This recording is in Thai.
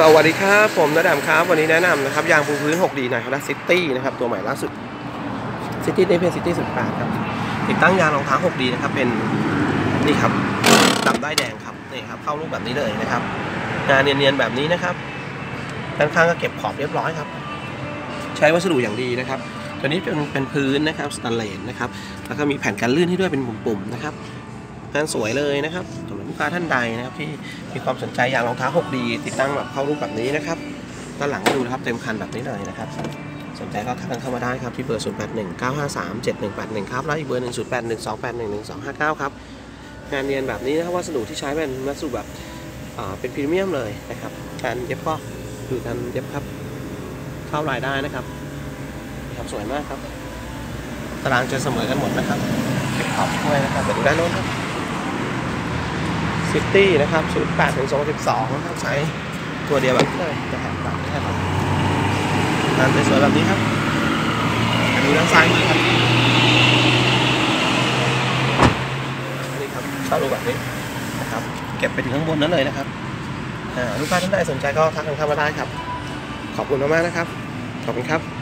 สวัสดีครับ ผมนดามครับ วันนี้แนะนำนะครับ ยางปูพื้น 6D ใน Honda City นะครับ ตัวใหม่ล่าสุด City ในเพจ City 18ครับ ติดตั้งยางรองเท้า 6D นะครับ เป็นนี่ครับดำได้แดงครับ นี่ครับ เข้ารูปแบบนี้เลยนะครับ งานเนียนๆแบบนี้นะครับ ด้านข้างก็เก็บขอบเรียบร้อยครับ ใช้วัสดุอย่างดีนะครับ ตัวนี้เป็นเป็นพื้นนะครับ สแตนเลสนะครับ แล้วก็มีแผ่นกันลื่นให้ด้วยเป็นปุ่มๆนะครับ งานสวยเลยนะครับสำหรับลูกค้าท่านใดนะครับที่มีความสนใจอยากรองเท้า 6D ติดตั้งแบบเข้ารูปแบบนี้นะครับด้านหลังดูนะครับเต็มคันแบบนี้เลยนะครับ สนใจก็ทักกันเข้ามาได้ครับที่เบอร์ 0 8 1 9 5 3 7 1 8 1 ครับ แล้วอีกเบอร์หนึ่ง0 8 1 2 8 1 1 2 5 9 ครับ งานเนียนแบบนี้นะครับวัสดุที่ใช้เป็นวัสดุแบบเป็นพรีเมียมเลยนะครับ การเย็บก็คือการเย็บครับเข้าลายได้นะครับครับสวยมากครับ ตารางจะเสมอกันหมดนะครับเก็บขอบด้วยนะครับเดี๋ยวดูด้านโน้นครับ ซิตี้นะครับ 08ถึง212นะครับใช้ตัวเดียวแบบนี้เลยนะครับแบบนี้ครับงานสวยๆแบบนี้ครับอันนี้ด้านซ้ายมือครับนี่ครับเข้ารูแบบนี้นะครับ เก็บไปถึงข้างบนนั้นเลยนะครับอ่าลูกค้าท่านใดสนใจก็ทักกันเข้ามาได้ครับ ขอบคุณมากๆนะครับ ขอบคุณครับ